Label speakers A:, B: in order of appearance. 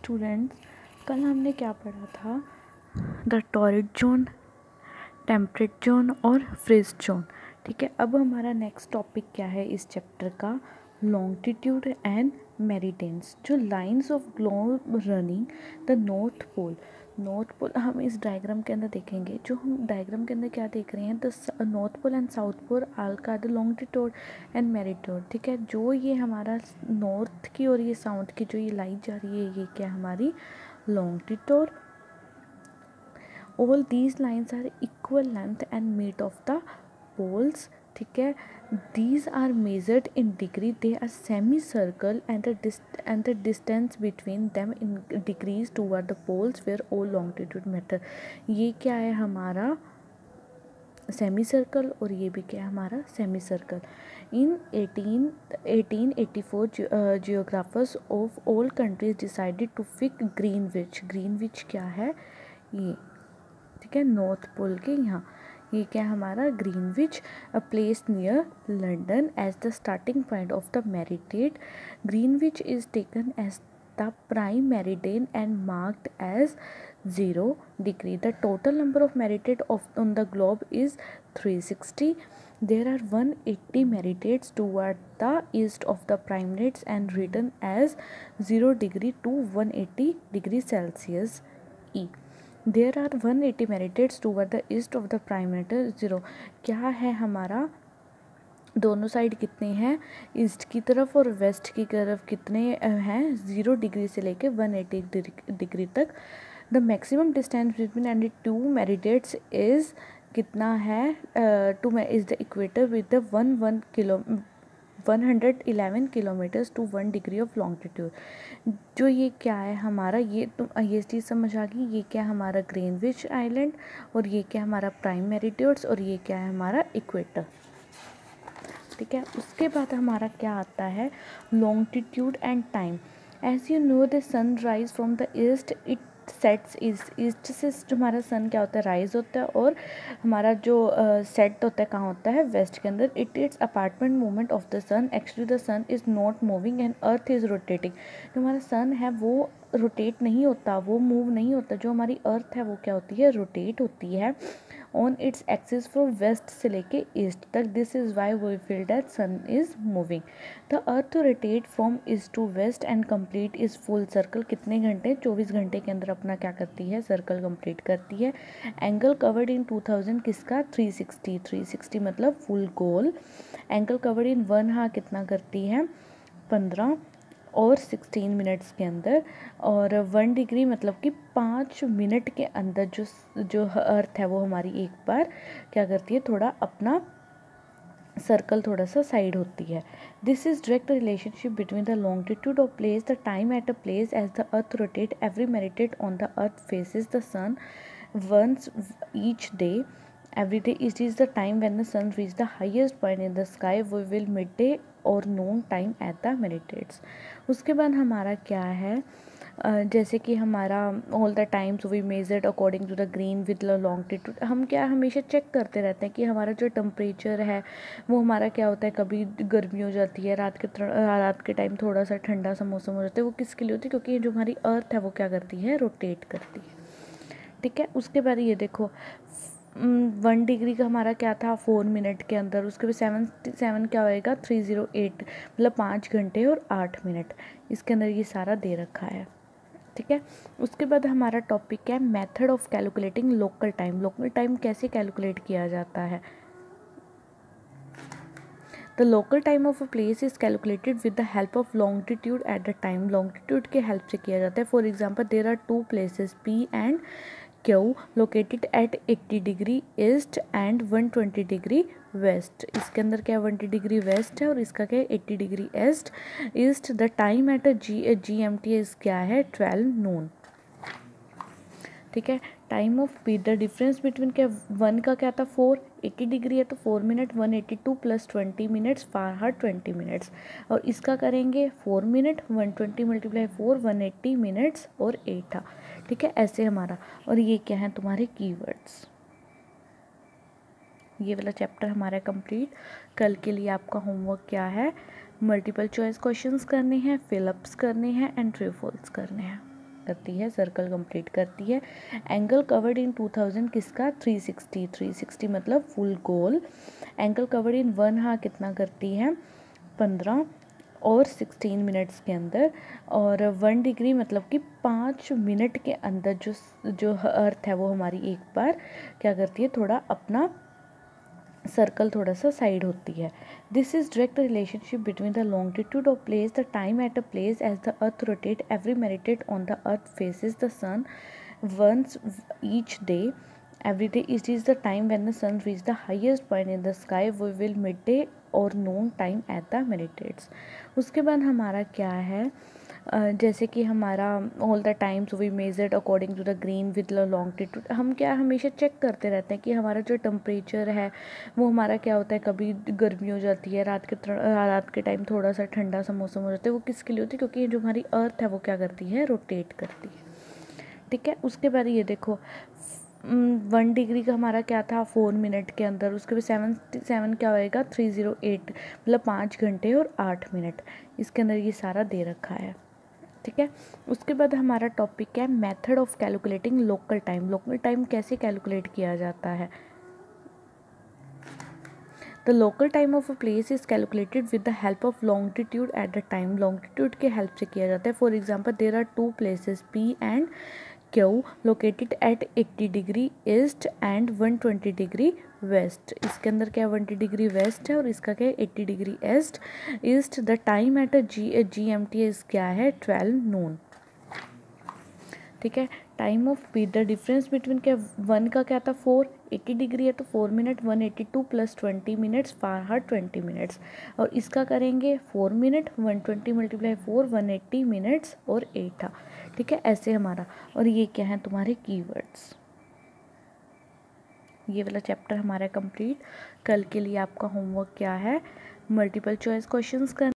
A: Students कल हमने क्या पढ़ा था? The torrid zone temperate zone और फ्रिज जोन ठीक है, अब हमारा नेक्स्ट टॉपिक क्या है इस चैप्टर का? लॉन्गटीट्यूड एंड मेरिडेंस जो lines of globe running the north pole north pole, हम इस डायग्राम के अंदर देखेंगे। जो हम डायग्राम के अंदर क्या देख रहे हैं the north pole and south pole all का द लॉन्गिट्यूड एंड मेरिट्यूड ठीक है? जो ये हमारा नॉर्थ की और ये साउथ की जो ये लाइट जा रही है, ये क्या हमारी? Longitude all these lines are equal length and meet of the poles ठीक है? These are measured in degree they are semi circle and the and the distance between them in degrees to are the poles where o longitude matter ये क्या है हमारा? Semi circle और ये भी क्या है हमारा? Semi circle in eighteen eighteen eighty four geographers of all countries decided to fix Greenwich Greenwich क्या है? ये, ठीक है? नॉर्थ पोल के यहाँ. ये क्या हमारा? Greenwich a place near London as the starting point of the meridian Greenwich is taken as the prime meridian and marked as zero degree the total number of meridian of on the globe is three sixty there are one eighty meridians to are the east of the prime meridian and return as zero degree to one eighty degree celsius E there are one eighty meridians toward the east of the prime meridian zero क्या है हमारा? दोनों side कितने हैं? East की तरफ़ और waste की तरफ़ कितने हैं? ज़ीरो डिग्री से लेके वन एटी डिग्री तक। The maximum distance between and two meridians is कितना है? To is the equator with the one one kilo 111 kilometres to one degree of longitude जो ये क्या है हमारा? ये तुम, ये चीज़ समझ आ गई? ये क्या हमारा ग्रीनविच आइलैंड और ये क्या हमारा प्राइम मेरिट्यूड्स और ये क्या है हमारा इक्वेटर ठीक है? उसके बाद हमारा क्या आता है? Longitude and time as you know the sun rise from the east it sets is east से हमारा सन क्या होता है राइज होता है और हमारा जो सेट uh, होता है कहाँ होता है वेस्ट के अंदर it it's apartment movement of the sun actually the sun is not moving and earth is rotating जो हमारा सन है वो रोटेट नहीं होता वो मूव नहीं होता. जो हमारी अर्थ है वो क्या होती है रोटेट होती है. On its axis from west से लेके ईस्ट तक. This is why we feel that sun is moving the earth rotate from east to west and complete is full circle कितने घंटे? चौबीस घंटे के अंदर अपना क्या करती है? सर्कल कंप्लीट करती है. Angle covered in two thousand किसका? थ्री सिक्सटी थ्री सिक्सटी मतलब फुल गोल एंगल कवर्ड इन वन हाँ कितना करती है? पंद्रह. और सिक्सटीन मिनट्स के अंदर, और वन डिग्री मतलब कि पाँच मिनट के अंदर जो जो अर्थ है वो हमारी एक बार क्या करती है, थोड़ा अपना सर्कल थोड़ा सा साइड होती है। This is direct relationship between the longitude of place the time at a place as the earth rotate every meridian on the earth faces the sun once each day every day, it is the time when the sun reaches the highest point in the sky. We will midday और noon time at the meridians उसके बाद हमारा क्या है? जैसे कि हमारा all the times we measured according to the Greenwich longitude हम क्या हमेशा चेक करते रहते हैं कि हमारा जो टेम्परेचर है, वो हमारा क्या होता है? कभी गर्मी हो जाती है, रात के रात के टाइम थोड़ा सा ठंडा सा मौसम हो जाता है, वो किसके लिए होती है? क्योंकि जो हमारी अर्थ है, वो क्या करती है? रोटेट करती है। ठीक है? उसके बाद ये देखो वन डिग्री का हमारा क्या था? फोर मिनट के अंदर। उसके बाद सेवन सेवन क्या होएगा? थ्री ज़ीरो एट मतलब पाँच घंटे और आठ मिनट इसके अंदर ये सारा दे रखा है। ठीक है? उसके बाद हमारा टॉपिक है method of calculating local time local time कैसे कैलकुलेट किया जाता है? The local time of a place is calculated with the help of longitude at the time longitude के हेल्प से किया जाता है। For example there are two places P and Q? Located at 80 degree east and 120 degree west इसके अंदर क्या one degree west है और इसका क्या है eighty degree east east the time at G G M T is क्या है? ट्वेल्व नून ठीक है? Time of the difference between क्या वन का क्या था? फोर एट्टी डिग्री है तो four minute one eighty two plus twenty minutes for her twenty minutes. और इसका करेंगे four minute one twenty multiply four one eighty minutes और एट। ठीक है? ऐसे हमारा। और ये क्या है तुम्हारे कीवर्ड्स ये वाला चैप्टर हमारा कंप्लीट कल के लिए आपका होमवर्क क्या है? मल्टीपल चॉइस क्वेश्चंस करने हैं फिलअप्स करने हैं एंड ट्रू फॉल्स करने हैं। करती है सर्कल कंप्लीट करती है। एंगल कवर्ड इन 2000 किसका? 360 360 मतलब फुल गोल एंगल कवर्ड इन वन हाँ कितना करती है? पंद्रह और सिक्सटीन मिनट्स के अंदर। और वन डिग्री मतलब कि पाँच मिनट के अंदर जो जो अर्थ है वो हमारी एक बार क्या करती है? थोड़ा अपना सर्कल थोड़ा सा साइड होती है। This is direct relationship between the longitude of place the time at a place as the earth rotate every meridian on the earth faces the sun once each day every day, it is the time when the sun reaches the highest point in the sky, we will midday और noon time at the meridians उसके बाद हमारा क्या है? जैसे कि हमारा all the times we measured according to the Greenwich the longitude हम क्या हमेशा चेक करते रहते हैं कि हमारा जो टेम्परेचर है, वो हमारा क्या होता है? कभी गर्मी हो जाती है, रात के रात के टाइम थोड़ा सा ठंडा सा मौसम हो जाता है, वो किसके लिए होती है? क्योंकि जो हमारी अर्थ है, वो क्या करती है? रोटेट करती है। ठीक है? उसके बाद ये देखो वन डिग्री का हमारा क्या था? फोर मिनट के अंदर, उसके बाद सेवन सेवन क्या होएगा? थ्री ज़ीरो एट मतलब पाँच घंटे और आठ मिनट इसके अंदर ये सारा दे रखा है। ठीक है? उसके बाद हमारा टॉपिक है method of calculating local time local time कैसे कैलकुलेट किया जाता है? The local time of a place is calculated with the help of longitude at the time longitude के हेल्प से किया जाता है. For example there are two places P and Q? Located at 80 degree east and 120 degree west इसके अंदर क्या one degree west है और इसका क्या है eighty degree east east the time at G G M T is क्या है? ट्वेल्व नून ठीक है? Time of P the difference between क्या वन का क्या था? फोर एट्टी डिग्री है तो four minute one eighty two plus twenty minutes for her twenty minutes और इसका करेंगे four minute one twenty multiply four one eighty minutes और एट था। ठीक है? ऐसे हमारा। और ये क्या है तुम्हारे कीवर्ड्स ये वाला चैप्टर हमारा कंप्लीट कल के लिए आपका होमवर्क क्या है? मल्टीपल चॉइस क्वेश्चंस कर